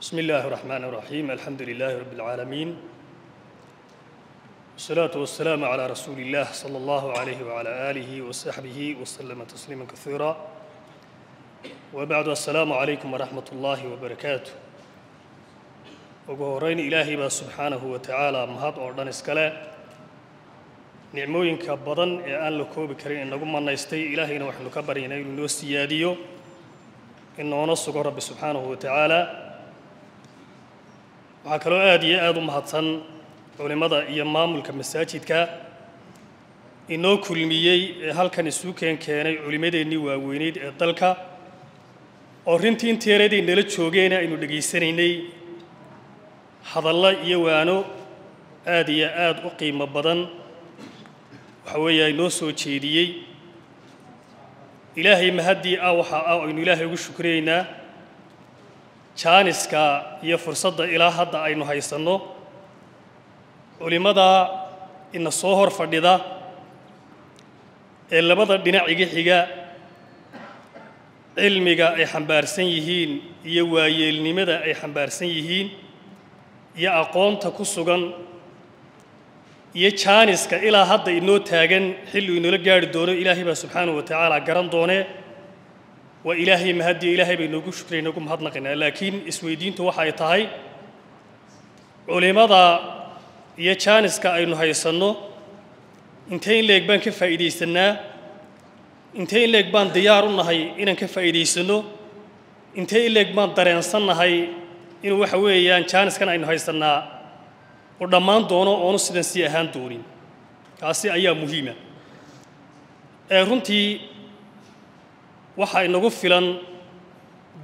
بسم الله الرحمن الرحيم الحمد لله رب العالمين والصلاة والسلام على رسول الله صلى الله عليه وعلى آله وصحبه وسلم تسليما كثيرا وبعد السلام عليكم ورحمة الله وبركاته وقهورين إلهي با سبحانه وتعالى مهات أردان اسكلا نعموين كبدا يعان لكو بكرين إن قمنا نستي إلهي نوحن كبرين إلو نوستي ياديو إن ونصق رب سبحانه وتعالى waxaa kaloo aad iyo aad u mahadsan culimmada iyo maamulka masaajidka inoo kulmiyey ee halkan isu keen keenay culimmadeennii waaweyneyd ee dalka oo rintii inteereeday nala joogeen aynu dhegaysanaynay. Hadallo iyo waano aad iyo aad u qiimo badan waxa weeye inoo soo jeediyey. Ilaahay mahaddii ah waxa ah aynu ilaahay ugu shukriyaynaa jaaniska iyo fursadda ilaa hadda aynu haysanno. Culimmada ina soo hor fadhida ee labada dhinac iga xiga cilmiga ay xambaarsan yihiin iyo waayeelnimada ay xambaarsan yihiin iyo aqoonta ku sugan iyo jaaniska ilaa hadda inoo taagan xilli inoola gaari doono ilaahay baa subxaanahu wa tacaala garan doonee waa ilaahay mahaddiyo ilaahay bay noogu shukray noogu mahadnaqaynaa laakiin isweydiintu waxa ay tahay culimmada iyo jaaniska aynu haysanno intee in leeg baan ka faa'iidaysannaa intee in leeg baan diyaar u nahay inaan ka faa'iidaysanno? Intee in leeg baan dareensannahay inuu waxa weeyaan jaaniskan aynu haysannaa? U dhammaan doono oonu sidan sii ahaan doonin. Kaasi ayaa muhiima. Runtii waxaa inagu filan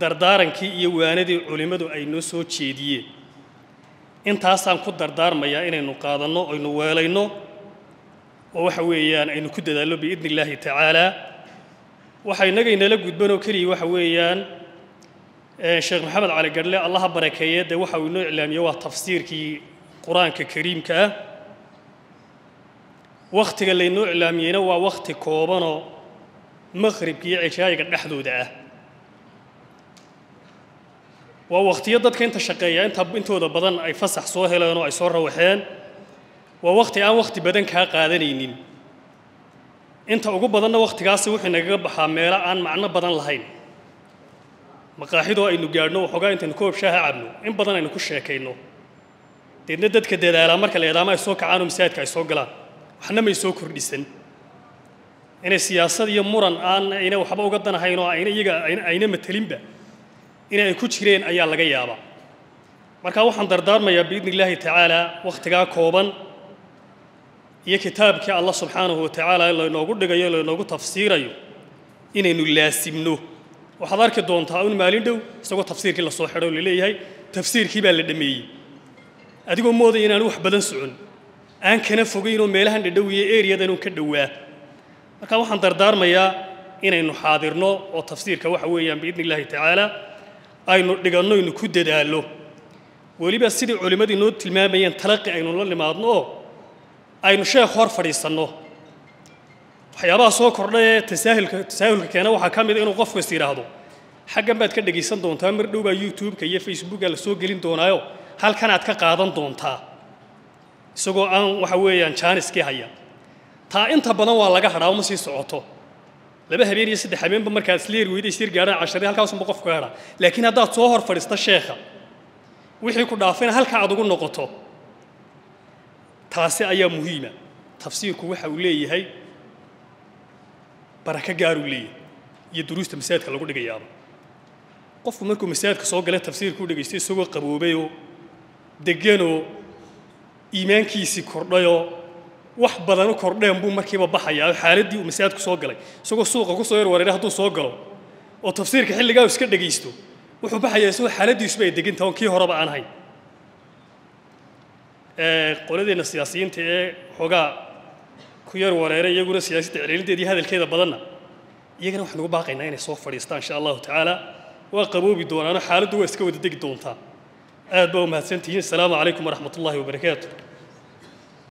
dardaarankii iyo waanadii culimmadu ay noo soo jeediyeen. Intaasaan ku dardaarmayaa inaynu qaadanno aynu weelayno oo waxa weeyaan aynu ku dadaalno biidni illaahi tacaalaa waxa innaga inala gudbanoo keliya waxa weeyaan sheekh maxamed cali gadhle allaha barakeeye dee waxa uu inoo iclaamiye waa tafsiirkii qur'aanka kariimka ah. Wakhtiga laynoo iclaamiyeyna waa wakhti koobanoo maqhribka iyo cishaayiga dhexdooda ah. Waa wakhtiyo dadka inta shaqeeya inta intooda badan ay fasax soo heleen oo ay soo rawaxeen. Waa wakhti aan wakhti badan kaa qaadanaynin. Inta ugu badanna wakhtigaasi wuxuu nagaga baxaa meelo aan macno badan lahayn. Maqaaxidoo aynu gaadhno waxoogaa intaynu koob shaaha cabno in badan aynu ku sheekayno. Deedna dadka dadaalaa marka la ay soo kacaan oo masaajidka ay soo galaan? Waxna may soo kordhisan inay siyaasad iyo muran aan ayna waxba uga danahayn oo ayna iyaga ayna matelinba in ay ku jireen ayaa laga yaabaa marka waxaan dardaarmayaa biidni illaahi tacaala wakhtigaa kooban iyo kitaabkii allah subxaanahu wa tacaala laynoogu dhigayo laynoogu tafsiirayo inaynu laasimno waxaad arki doontaa un maalin dhow isagoo tafsiirkii la soo xidho laleeyahay tafsiirkii baa la dhammeeyey adigoo moodaya inaan wax badan socon aan kana fogaynoo meelahan dhadhowiye eriyadanun ka dhowaa marka waxaan dardaarmayaa inaynu xaadirno oo tafsiirka waxa weeyaan biidni illaahi tacaala aynu dhiganno aynu ku dadaallo. Weliba sidii culimmadu inoo tilmaamayeen talaqi aynu la nimaadno oo aynu sheekh hor fadhiisanno. Waxyaabaha soo kordha ee tasaahulka tasaahulka keena waxaa ka mid a inuu qofku is yidhaahdo xaggan baad ka dhegaysan doontaa mar dhow baa youtube-ka iyo facebooka la soo gelin doonaayo halkanaad ka qaadan doontaa. Isagoo aan waxa weeyaan jaaniskii haya laga hadhaa uma sii socoto laba habeen iyo saddex habeenba markaad isleeri weyda isyar gaadhaan casharii halkaasunba qofku ka hadhaa laakiin haddaad soo hor fadhiista sheekha wixii ku dhaafayna halka aad ugu noqoto taasi ayaa muhiima tafsiirku waxa uu leeyahay barako gaaruu leeyahay iyo duruusta masaajidka lagu dhigayaaba qofku markuu masaajidka soo gala tafsiirka u dhegaysto isagoo qaboobayoo deganoo iimaankiisii kordhayoo wax badan u kordheen buu markiiba baxayaa xaaladdii uu masaajidku soo galay isagoo suuqa ku soo yar wareeray hadduu soo galo oo tafsiirka xilligaa uu iska dhegaysto wuxuu baxayaa isagoo xaaladdiisuba ay degan tahay kii horeba aan hayn qoladeenna siyaasiyiinta ee xoogaa ku yar wareeray iyaguna siyaasadda celcelinteeda iyo hadalkeeda badanna iyagana waxaan ugu baaqaynaa inay soo fadhiistaan insha allahu tacaala waa qaboobi doonaano xaaladdu waa iska wada degi doontaa aad baa u mahadsantihiin asalaamu calaykum waraxmat ullahi wabarakaatu